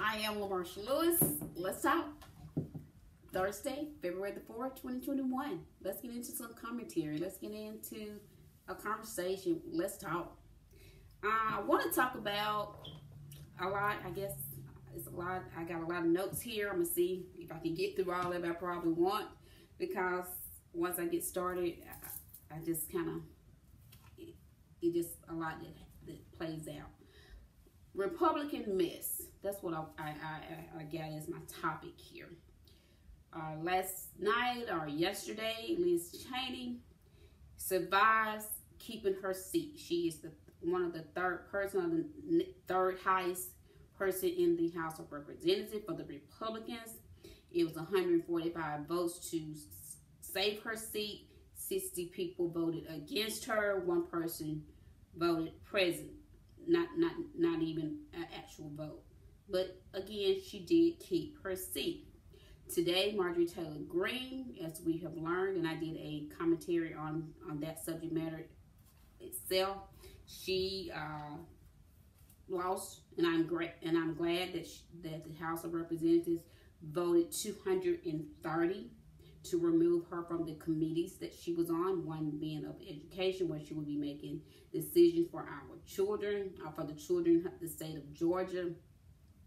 I am LaMarsha Lewis. Let's talk. Thursday, February the 4th, 2021. Let's get into some commentary. Let's get into a conversation. Let's talk. I want to talk about a lot, I guess it's a lot. I got a lot of notes here. I'm going to see if I can get through all of it. I probably won't because once I get started, I, I just kind of, it, it, just a lot that, that plays out. Republican mess. That's what I, I, I, I got as my topic here. Uh, last night or yesterday, Liz Cheney survives keeping her seat. She is the one of the third person, of the third highest person in the House of Representatives for the Republicans. It was 145 votes to save her seat. 60 people voted against her. One person voted present. Not not not even an actual vote. But again, she did keep her seat. Today, Marjorie Taylor Greene, as we have learned, and I did a commentary on, on that subject matter itself, she uh, lost, and I'm great, and I'm glad that she, that the House of Representatives voted 230 to remove her from the committees that she was on, one being of education, where she would be making decisions for our children, uh, for the children of the state of Georgia,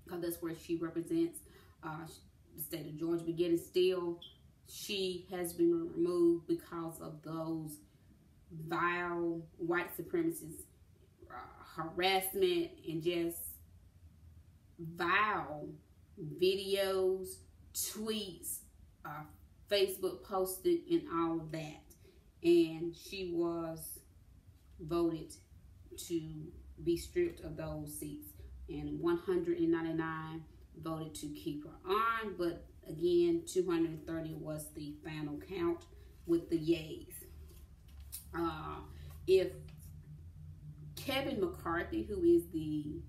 because that's where she represents uh, the state of Georgia. But yet, still, she has been removed because of those vile white supremacists uh, harassment and just vile videos, tweets, uh, Facebook posted, and all of that. And she was voted to be stripped of those seats. And 199 voted to keep her on, but again, 230 was the final count with the yays. Uh, if Kevin McCarthy, who is the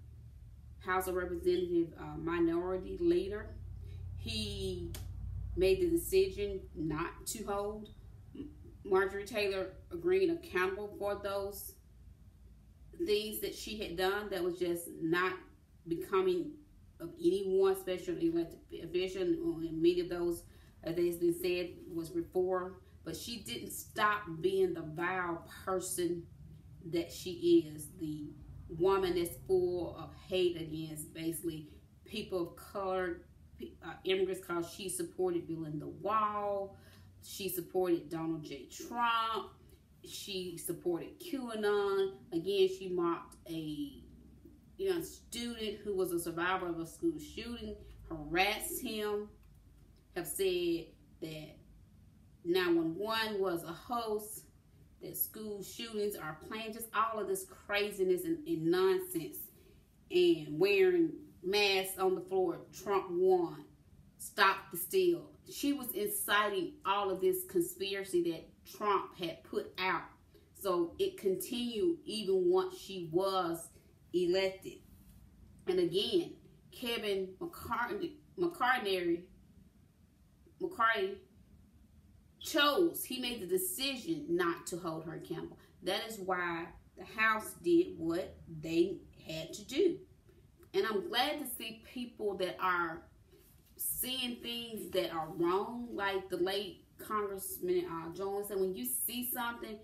House of Representative uh, minority leader, he made the decision not to hold Marjorie Taylor Greene accountable for those things that she had done that was just not becoming of anyone, special elected official, and many of those, as has been said, was before. But she didn't stop being the vile person that she is, the woman that's full of hate against basically people of color, uh, immigrants, because she supported building the wall. She supported Donald J. Trump. She supported QAnon. Again, she mocked a you know, student who was a survivor of a school shooting, harassed him, have said that 911 was a host that school shootings are planned, just all of this craziness and, and nonsense, and wearing masks on the floor. Trump won. Stop the steal. She was inciting all of this conspiracy that Trump had put out. So it continued even once she was elected. And again, Kevin McCartney, McCartney, McCartney chose, he made the decision not to hold her accountable. That is why the House did what they had to do. And I'm glad to see people that are seeing things that are wrong, like the late Congressman uh, Jones said, when you see something,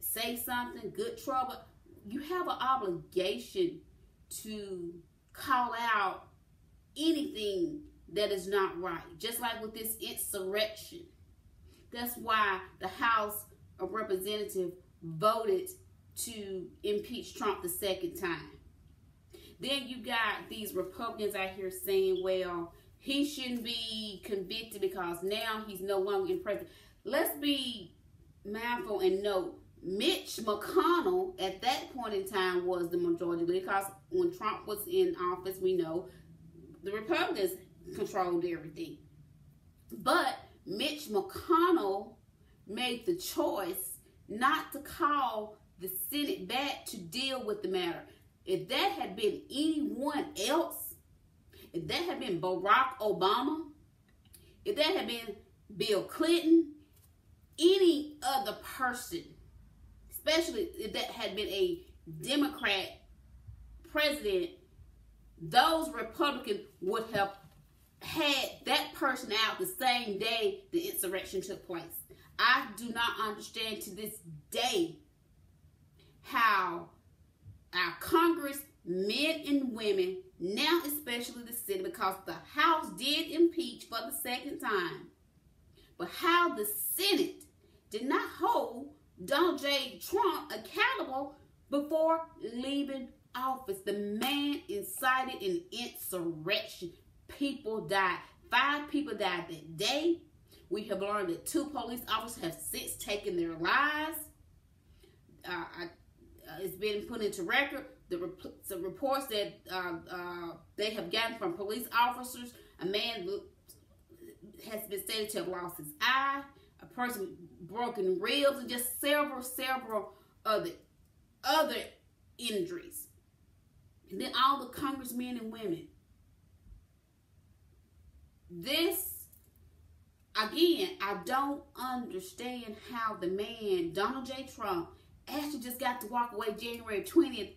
say something, good trouble, you have an obligation to call out anything that is not right. Just like with this insurrection. That's why the House of Representatives voted to impeach Trump the second time. Then you got these Republicans out here saying, well, he shouldn't be convicted because now he's no longer in prison. Let's be mindful and note Mitch McConnell at that point in time was the majority leader because when Trump was in office, we know the Republicans controlled everything. But Mitch McConnell made the choice not to call the Senate back to deal with the matter. If that had been anyone else, if that had been Barack Obama, if that had been Bill Clinton, any other person, especially if that had been a Democrat president, those Republicans would have had that person out the same day the insurrection took place. I do not understand to this day how men and women, now especially the Senate, because the House did impeach for the second time, but how the Senate did not hold Donald J. Trump accountable before leaving office. The man incited an insurrection. People died. Five people died that day. We have learned that two police officers have since taken their lives. Uh, I, uh, it's been put into record. The, rep the reports that uh, uh, they have gotten from police officers, a man has been stated to have lost his eye, a person broken ribs, and just several, several other other injuries. And then all the congressmen and women. This, again, I don't understand how the man, Donald J. Trump, actually just got to walk away January 20th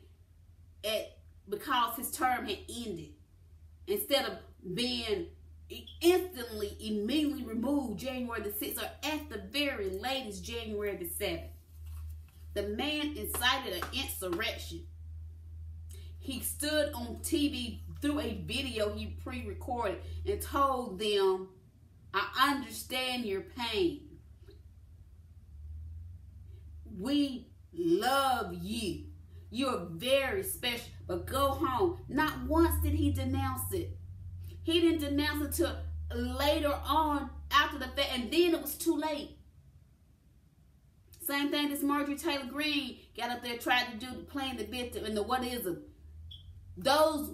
at, because his term had ended. Instead of being instantly, immediately removed January the 6th or at the very latest January the 7th. The man incited an insurrection. He stood on TV through a video he pre-recorded and told them, I understand your pain. We love you. You're very special, but go home. Not once did he denounce it. He didn't denounce it till later on after the fact, and then it was too late. Same thing as Marjorie Taylor Greene got up there tried to do playing the victim and the what is it. Those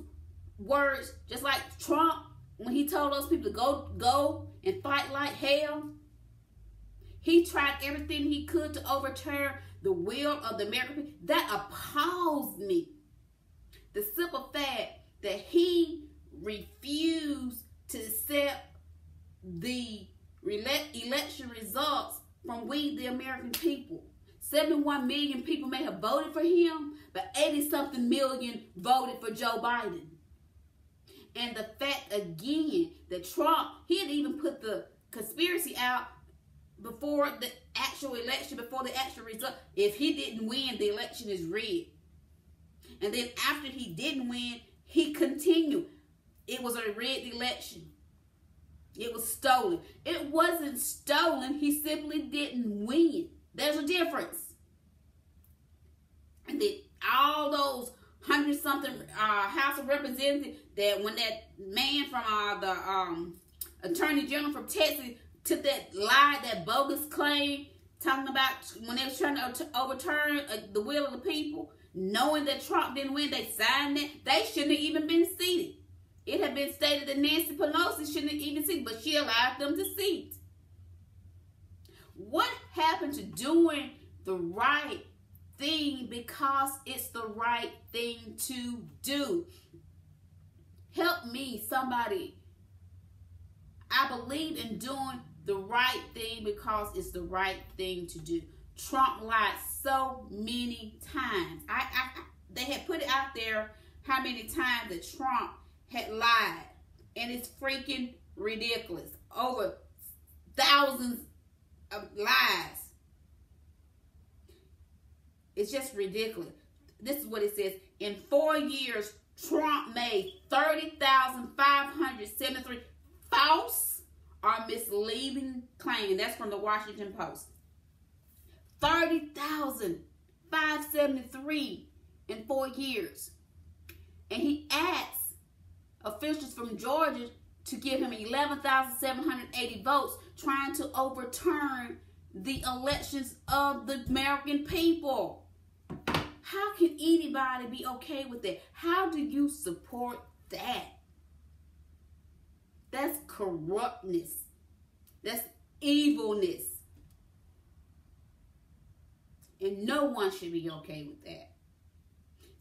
words, just like Trump, when he told those people to go go and fight like hell, he tried everything he could to overturn the will of the American people. That appalls me. The simple fact that he refused to accept the election results from we, the American people. 71 million people may have voted for him, but 80 something million voted for Joe Biden. And the fact again that Trump, he had even put the conspiracy out before the actual election, before the actual result. If he didn't win, the election is rigged. And then after he didn't win, he continued. It was a rigged election. It was stolen. It wasn't stolen. He simply didn't win. There's a difference. And then all those hundred something uh, House of Representatives that when that man from uh, the um, Attorney General from Texas took that lie, that bogus claim, talking about when they was trying to overturn uh, the will of the people, knowing that Trump didn't win, they signed it. They shouldn't have even been seated. It had been stated that Nancy Pelosi shouldn't have even seen, but she allowed them to seat. What happened to doing the right thing because it's the right thing to do? Help me, somebody. I believe in doing the right thing because it's the right thing to do. Trump lied so many times. I, I they had put it out there how many times that Trump had lied. And it's freaking ridiculous. Over thousands of lies. It's just ridiculous. This is what it says. In four years, Trump made 30,573 false or misleading claims. That's from the Washington Post. 30,573 in four years. And he adds officials from Georgia to give him 11,780 votes, trying to overturn the elections of the American people. How can anybody be okay with that? How do you support that? That's corruptness. That's evilness. And no one should be okay with that.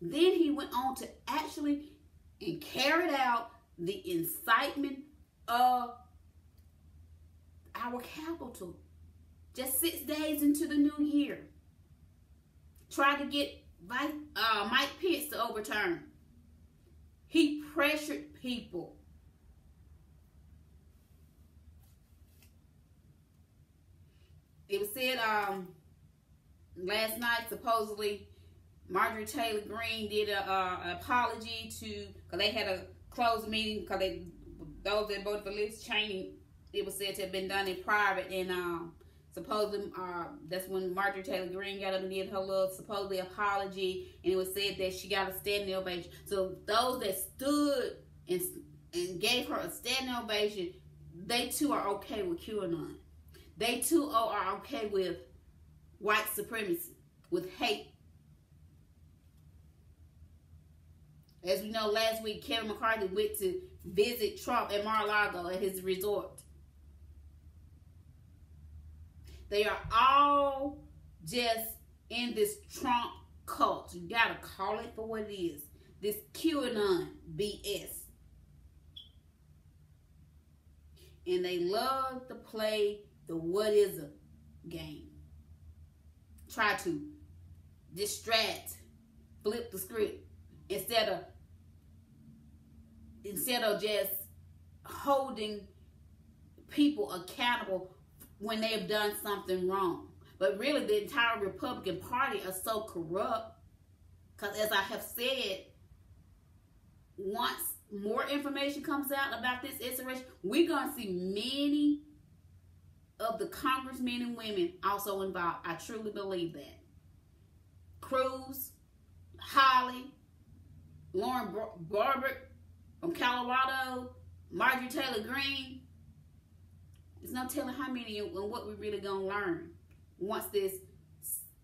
Then he went on to actually and carried out the incitement of our capital just six days into the new year. Tried to get uh, Mike Pence to overturn. He pressured people. It was said um, last night, supposedly, Marjorie Taylor Greene did a, an apology to, because they had a closed meeting, because they those that voted for Liz Cheney, it was said to have been done in private, and um, supposedly uh, that's when Marjorie Taylor Greene got up and did her little supposedly apology, and it was said that she got a standing ovation. So those that stood and and gave her a standing ovation, they too are okay with QAnon. They too are okay with white supremacy, with hate. As we know, last week Kevin McCarthy went to visit Trump at Mar-a-Lago at his resort. They are all just in this Trump cult. You gotta call it for what it is. This QAnon BS. And they love to play the what is a game. Try to distract, flip the script instead of instead of just holding people accountable when they have done something wrong. But really, the entire Republican Party are so corrupt because, as I have said, once more information comes out about this insurrection, we're going to see many of the congressmen and women also involved. I truly believe that. Cruz, Hawley, Lauren Boebert from Colorado, Marjorie Taylor Greene, there's no telling how many and what we're really going to learn once this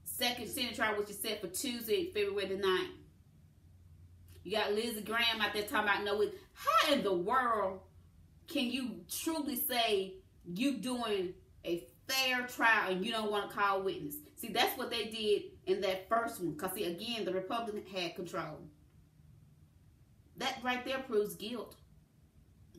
second Senate trial, which is set for Tuesday, February the 9th. You got Lindsey Graham out there talking about, no, how in the world can you truly say you doing a fair trial and you don't want to call witness? See, that's what they did in that first one. Because, see, again, the Republican had control. That right there proves guilt.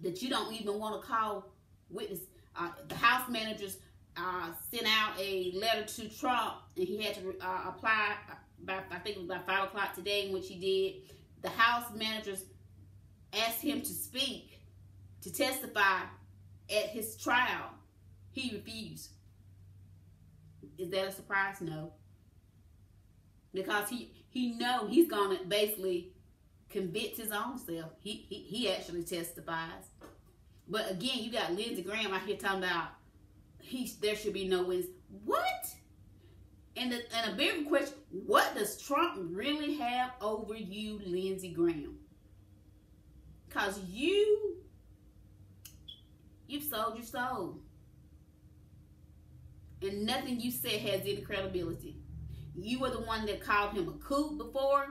That you don't even want to call witness uh, the House managers uh, sent out a letter to Trump, and he had to uh, apply. By, I think it was about five o'clock today, which he did. The House managers asked him to speak, to testify at his trial. He refused. Is that a surprise? No. Because he he know he's gonna basically convict his own self. He he, he actually testifies. But again, you got Lindsey Graham out here talking about he there should be no wins. What? And the, and a bigger question: What does Trump really have over you, Lindsey Graham? Cause you you've sold your soul, and nothing you said has any credibility. You were the one that called him a coup before,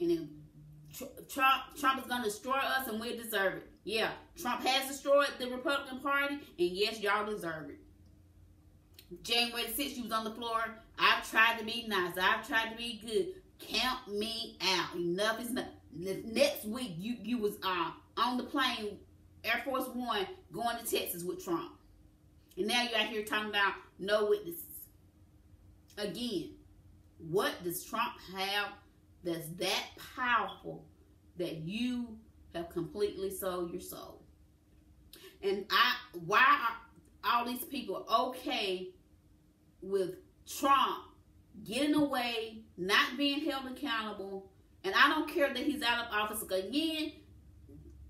and then Trump Trump is going to destroy us, and we deserve it. Yeah, Trump has destroyed the Republican Party, and yes, y'all deserve it. January 6th, you was on the floor. I've tried to be nice. I've tried to be good. Count me out. Enough is enough. Next week, you you was uh, on the plane, Air Force One, going to Texas with Trump. And now you're out here talking about no witnesses. Again, what does Trump have that's that powerful that you have completely sold your soul. And I why are all these people okay with Trump getting away, not being held accountable, and I don't care that he's out of office again.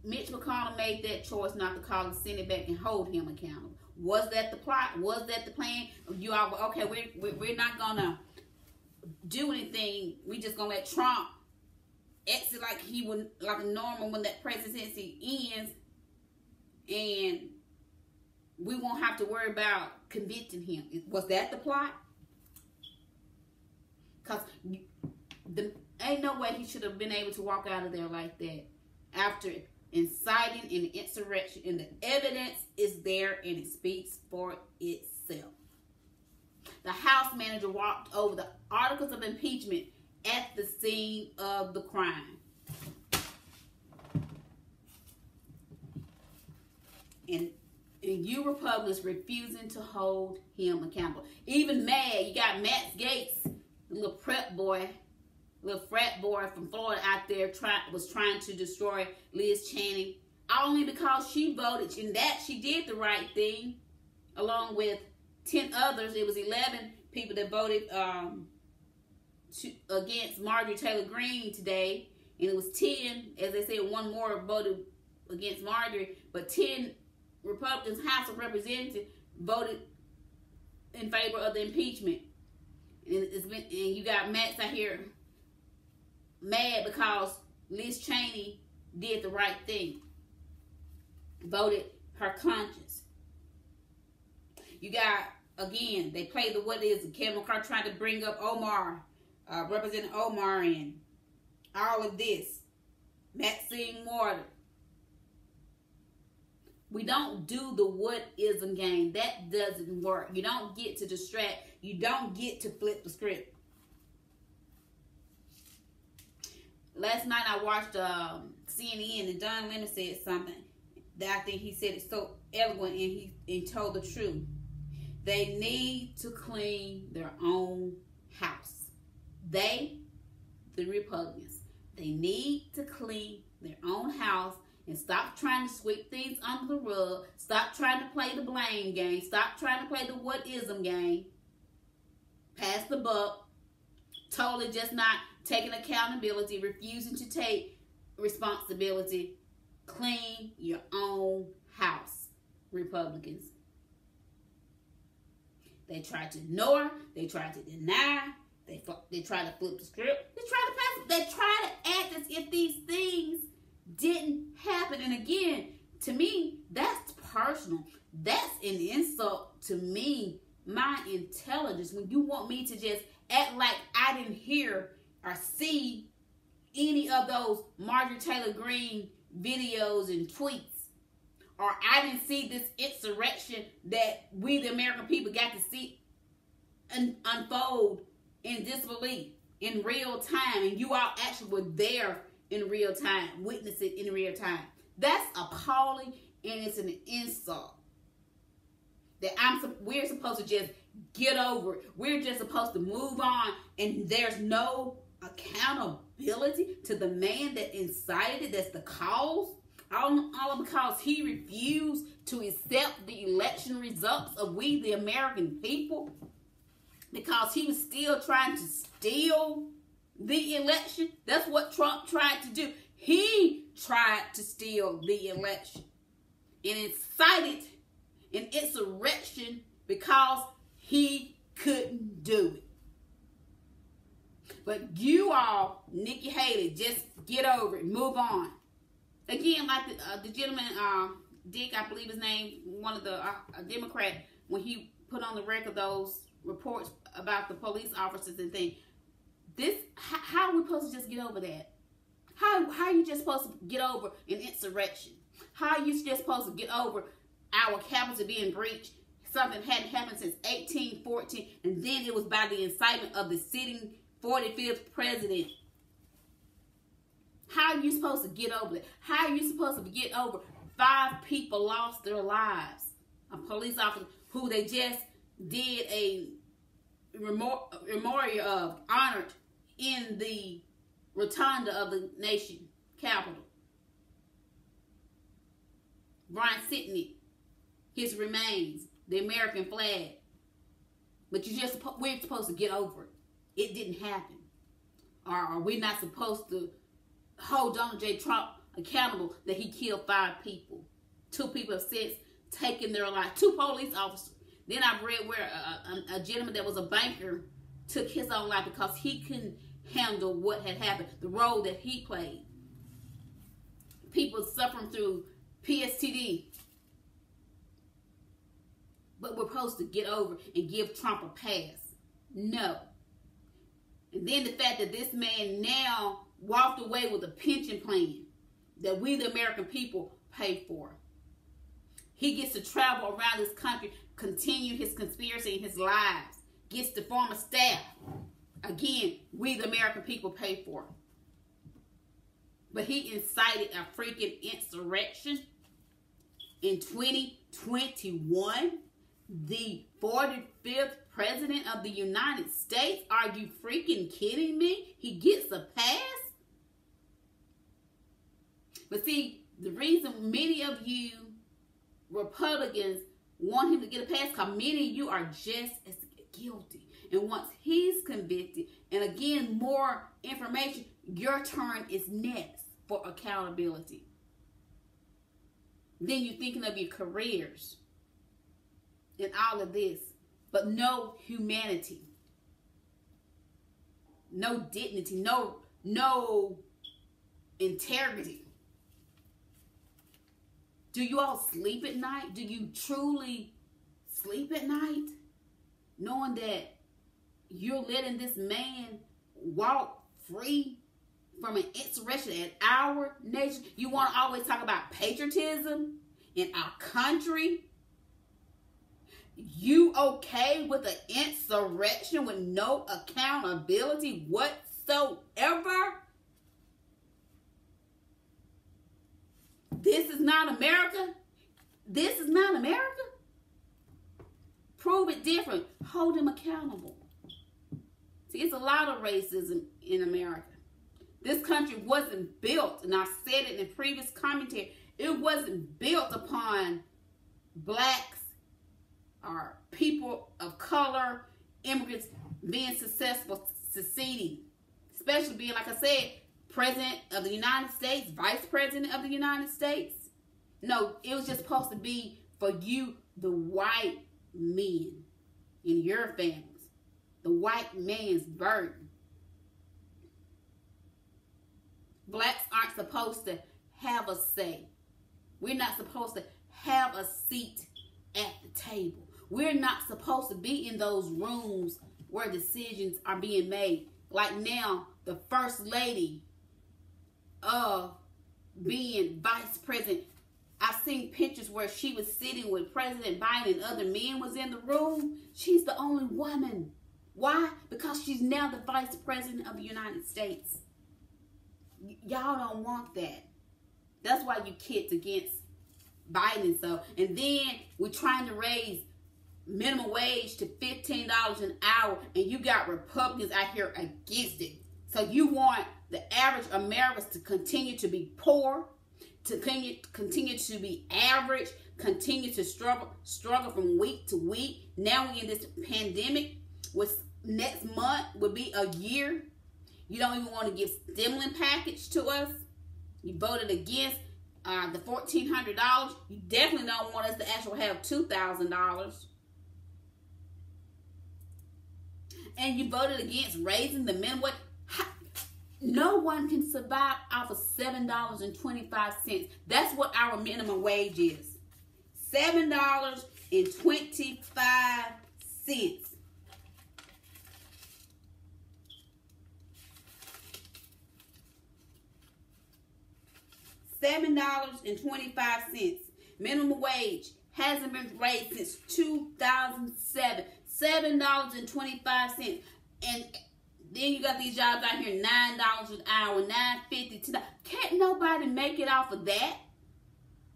Mitch McConnell made that choice not to call the Senate back and hold him accountable. Was that the plot? Was that the plan? You all okay? We're we're not gonna do anything. We just gonna let Trump exit like he would like a normal when that presidency ends and we won't have to worry about convicting him. Was that the plot? Cause the ain't no way he should have been able to walk out of there like that after inciting an insurrection and the evidence is there and it speaks for itself. The House manager walked over the articles of impeachment at the scene of the crime. And, and you Republicans refusing to hold him accountable. Even mad, you got Matt Gaetz, the little prep boy, little frat boy from Florida out there try, was trying to destroy Liz Cheney. Only because she voted in that she did the right thing along with 10 others. It was 11 people that voted um, to, against Marjorie Taylor Greene today. And it was 10 as they said one more voted against Marjorie but 10 Republicans House of Representatives voted in favor of the impeachment. And it's been and you got Max out here mad because Liz Cheney did the right thing voted her conscience. You got again, they play the what is Kevin McCarthy trying to bring up Omar, uh, Representative Omar and all of this. Maxine Waters. We don't do the what ism game. That doesn't work. You don't get to distract. You don't get to flip the script. Last night I watched um, CNN and Don Lemon said something that I think he said it so eloquent and he and told the truth. They need to clean their own house. They, the Republicans, they need to clean their own house and stop trying to sweep things under the rug. Stop trying to play the blame game. Stop trying to play the what ism game. Pass the buck. Totally just not taking accountability, refusing to take responsibility Clean your own house, Republicans. They try to ignore, they try to deny, they they try to flip the script, they try to pass, they try to act as if these things didn't happen. And again, to me, that's personal. That's an insult to me, my intelligence. When you want me to just act like I didn't hear or see any of those Marjorie Taylor Greene videos and tweets. Or I didn't see this insurrection that we the American people got to see un- unfold in disbelief in real time. And you all actually were there in real time witness it in real time. That's appalling and it's an insult that I'm we're supposed to just get over it. We're just supposed to move on and there's no accountability to the man that incited it, that's the cause, all, all because he refused to accept the election results of we, the American people, because he was still trying to steal the election. That's what Trump tried to do. He tried to steal the election and incited an insurrection because he couldn't do it. But you all, Nikki Haley, just get over it. Move on. Again, like the, uh, the gentleman, uh, Dick, I believe his name, one of the uh, Democrat, when he put on the record those reports about the police officers and things. This, how, how are we supposed to just get over that? How, how are you just supposed to get over an insurrection? How are you just supposed to get over our capital being breached? Something hadn't happened since 1814, and then it was by the incitement of the sitting 45th president. How are you supposed to get over it? How are you supposed to get over five people lost their lives? A police officer who they just did a memorial of, honored in the rotunda of the nation capital. Brian Sicknick, his remains, the American flag. But you just we're supposed to get over it it didn't happen? Or are we not supposed to hold Donald J. Trump accountable that he killed five people? Two people have since taken their life. Two police officers. Then I've read where a, a, a gentleman that was a banker took his own life because he couldn't handle what had happened, the role that he played. People suffering through PSTD. But we're supposed to get over and give Trump a pass. No. And then the fact that this man now walked away with a pension plan that we, the American people, pay for. He gets to travel around this country, continue his conspiracy and his lies, gets to form a staff. Again, we, the American people, pay for. But he incited a freaking insurrection in 2021. The 45th president of the United States? Are you freaking kidding me? He gets a pass? But see, the reason many of you Republicans want him to get a pass because many of you are just as guilty. And once he's convicted, and again, more information, your turn is next for accountability. Then you're thinking of your careers and all of this, but no humanity, no dignity, no no integrity. Do you all sleep at night? Do you truly sleep at night? Knowing that you're letting this man walk free from an insurrection at our nation. You want to always talk about patriotism in our country. You okay with an insurrection with no accountability whatsoever? This is not America. This is not America. Prove it different. Hold them accountable. See, it's a lot of racism in America. This country wasn't built, and I said it in the previous commentary, it wasn't built upon blacks or people of color, immigrants being successful, succeeding. Especially being, like I said, president of the United States, vice president of the United States. No, it was just supposed to be for you, the white men in your families, the white man's burden. Blacks aren't supposed to have a say. We're not supposed to have a seat at the table. We're not supposed to be in those rooms where decisions are being made. Like now, the first lady of being vice president. I've seen pictures where she was sitting with President Biden and other men was in the room. She's the only woman. Why? Because she's now the vice president of the United States. Y- y'all don't want that. That's why you kids against Biden so. And then we're trying to raise minimum wage to $15 an hour and you got Republicans out here against it. So you want the average Americans to continue to be poor, to continue, continue to be average, continue to struggle struggle from week to week. Now we in this pandemic, which next month would be a year. You don't even want to give stimulus package to us. You voted against uh, the $1,400. You definitely don't want us to actually have $2,000. And you voted against raising the minimum wage. No one can survive off of $7.25. That's what our minimum wage is. $7.25. Seven dollars and twenty-five cents. Minimum wage hasn't been raised since 2007. Seven dollars and twenty-five cents. And then you got these jobs out here, nine dollars an hour, nine fifty. Can't nobody make it off of that?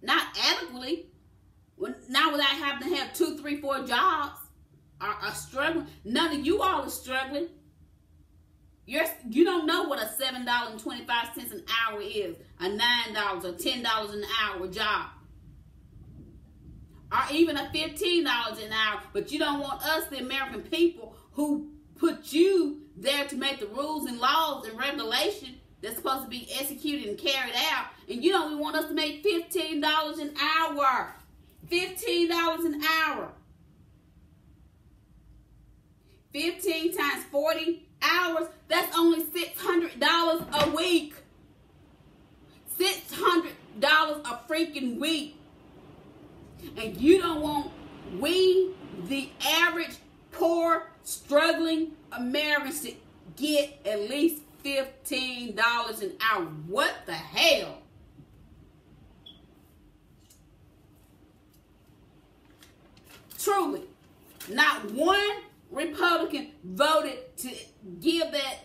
Not adequately. Not without having to have two, three, four jobs. Are, are struggling. None of you all are struggling. You're you don't know what a seven dollar and twenty five cents an hour is, a nine dollars or ten dollars an hour job, or even a fifteen dollars an hour. But you don't want us, the American people, who put you there to make the rules and laws and regulation that's supposed to be executed and carried out. And you don't even want us to make $15 an hour. $15 an hour. 15 times 40 hours, that's only $600 a week. $600 a freaking week. And you don't want we, the average poor, struggling Americans to get at least $15 an hour. What the hell? Truly, not one Republican voted to give that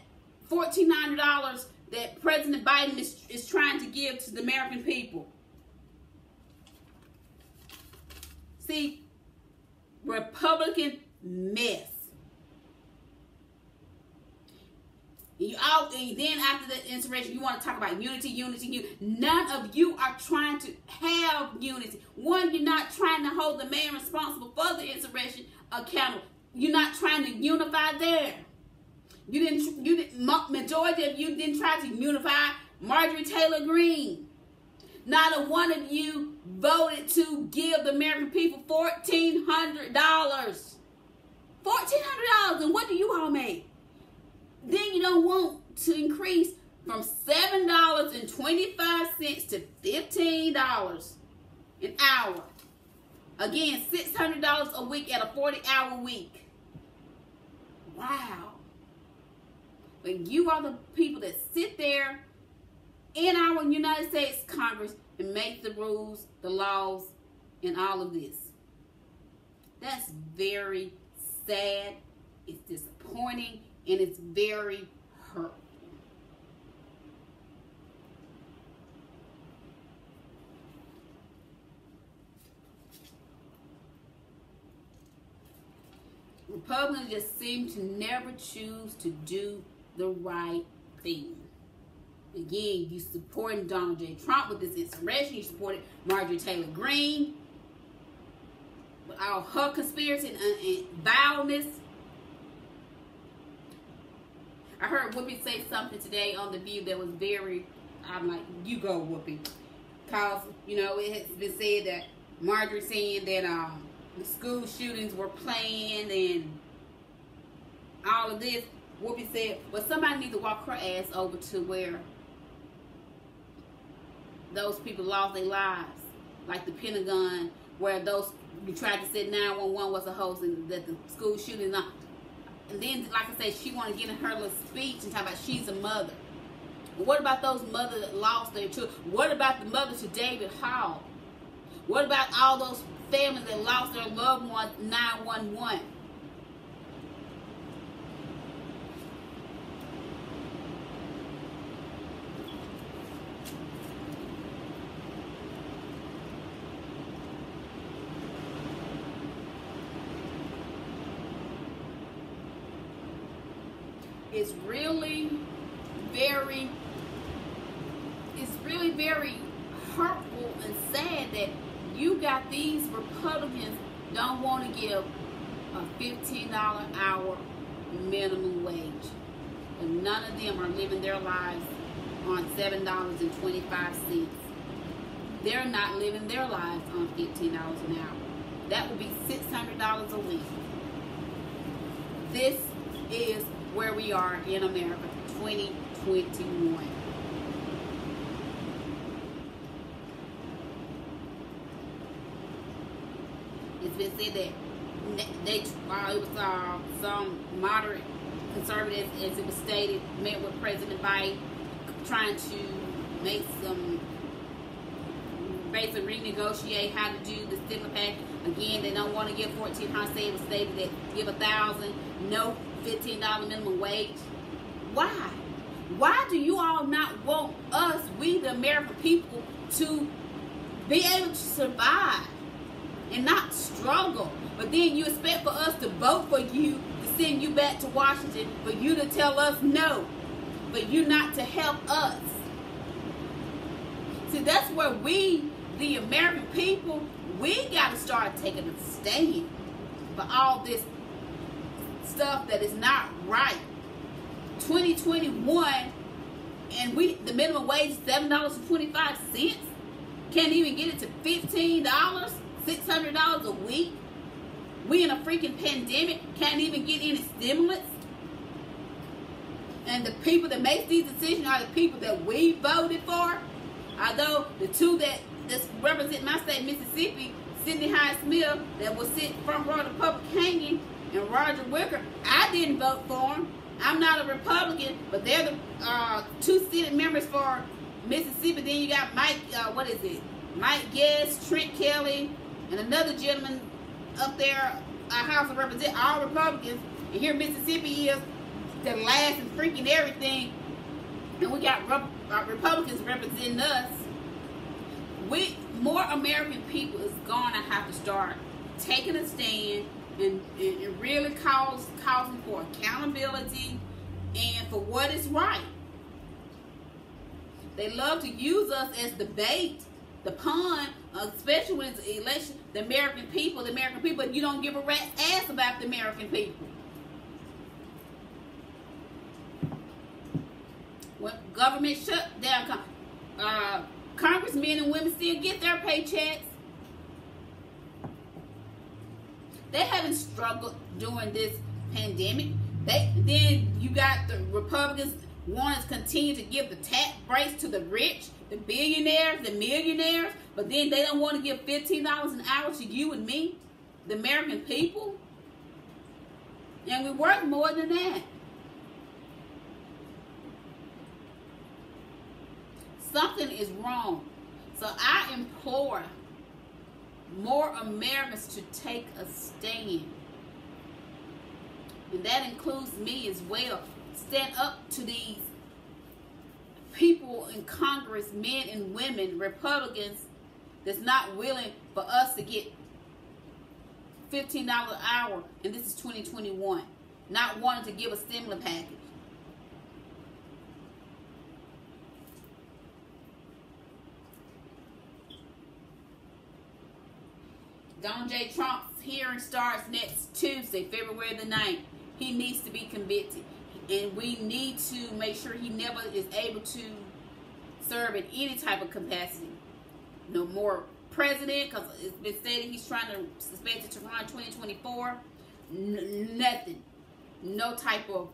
$1,400 that President Biden is, is trying to give to the American people. See, Republican mess. And You all, and then after the insurrection, you want to talk about unity, unity, unity. None of you are trying to have unity. One, you're not trying to hold the man responsible for the insurrection accountable. You're not trying to unify there. You didn't. You didn't. Majority of you didn't try to unify Marjorie Taylor Greene. Not a one of you voted to give the American people fourteen hundred dollars. Fourteen hundred dollars, and what do you all make? Then you don't want to increase from seven dollars and twenty-five cents to fifteen dollars an hour. Again, six hundred dollars a week at a forty-hour week. Wow. But you are the people that sit there in our United States Congress and make the rules, the laws, and all of this. That's very sad. It's disappointing and it's very hurtful. Republicans just seem to never choose to do the right thing. Again, you supporting Donald J. Trump with this insurrection. You supported Marjorie Taylor Greene with all her conspiracy and, and vileness. I heard Whoopi say something today on The View that was very, I'm like, you go, Whoopi. Because, you know, it has been said that Marjorie saying that um, the school shootings were planned and all of this. Whoopi said, well, somebody needs to walk her ass over to where those people lost their lives. Like the Pentagon, where those you tried to say 911 was a hoax and that the school shooting. Not, and then, like I said, she wanted to get in her little speech and talk about she's a mother. What about those mothers that lost their children? What about the mother to David Hall? What about all those families that lost their loved ones 911? is really very it's really very hurtful and sad that you got these Republicans don't want to give a $15 hour minimum wage. And none of them are living their lives on $7.25. They're not living their lives on $15 an hour. That would be $600 a week. This is where we are in America 2021. It's been said that they, uh, it was uh, some moderate conservatives, as it was stated, met with President Biden trying to make some basically renegotiate how to do the stimulus package. Again, they don't want to give 1400 It was stated that give a thousand, no $15 minimum wage. Why? Why do you all not want us, we the American people, to be able to survive and not struggle? But then you expect for us to vote for you to send you back to Washington, for you to tell us no, but you not to help us. See, that's where we, the American people, we got to start taking a stand for all this stuff that is not right. 2021 and we the minimum wage is seven dollars and twenty five cents. Can't even get it to fifteen dollars, six hundred dollars a week. We in a freaking pandemic, can't even get any stimulus. And the people that make these decisions are the people that we voted for. Although the two that, represent my state, Mississippi, Cindy Hyde Smith, that will sit front row of the public hanging and Roger Wicker, I didn't vote for him. I'm not a Republican, but they're the uh, two seated members for Mississippi. Then you got Mike, uh, what is it? Mike Guest, Trent Kelly, and another gentleman up there, a House of Representatives, all Republicans. And here Mississippi is the last and freaking everything. And we got uh, Republicans representing us. We more American people is gonna have to start taking a stand and, and really cause, causing for accountability and for what is right. They love to use us as the bait, the pawn, especially when it's election, the American people, the American people, you don't give a rat's ass about the American people. When government shut down, uh, congressmen and women still get their paychecks. They haven't struggled during this pandemic. They then you got the Republicans want to continue to give the tax breaks to the rich, the billionaires, the millionaires, but then they don't want to give $15 an hour to you and me, the American people. And we work more than that. Something is wrong. So I implore more Americans to take a stand. And that includes me as well. Stand up to these people in Congress, men and women, Republicans, that's not willing for us to get $15 an hour, and this is 2021, not wanting to give a stimulus package. Donald J. Trump's hearing starts next Tuesday, February the 9th. He needs to be convicted. And we need to make sure he never is able to serve in any type of capacity. No more president, because it's been stated he's trying to suspend it to run 2024. N nothing. No type of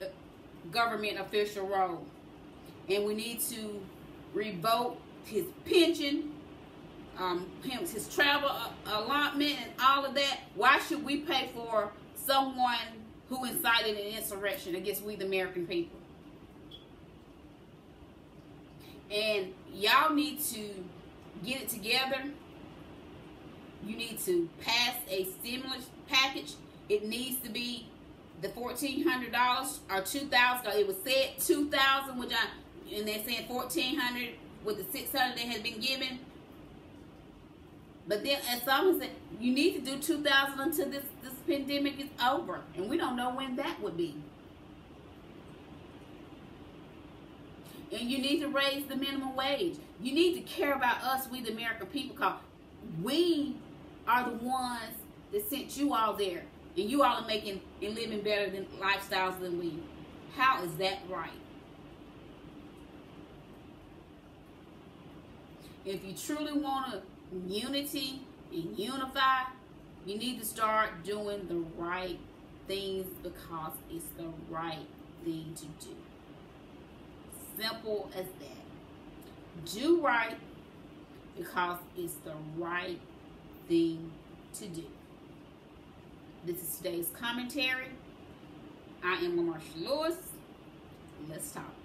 uh, government official role. And we need to revoke his pension um, his travel allotment and all of that, why should we pay for someone who incited an insurrection against we the American people? And y'all need to get it together. You need to pass a stimulus package. It needs to be the fourteen hundred dollars or two thousand. It was said two thousand, which I and they're saying fourteen hundred with the six hundred that has been given. But then, as someone said, you need to do 2,000 until this, this pandemic is over. And we don't know when that would be. And you need to raise the minimum wage. You need to care about us, we the American people, because we are the ones that sent you all there. And you all are making and living better than lifestyles than we. How is that right? If you truly want to unity and unify, you need to start doing the right things because it's the right thing to do. Simple as that. Do right because it's the right thing to do. This is today's commentary. I am Marsha Lewis. Let's talk.